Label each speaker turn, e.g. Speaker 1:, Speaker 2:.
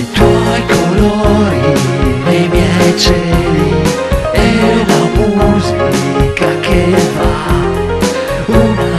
Speaker 1: i tuoi colori i miei cieli e la musica che va. Una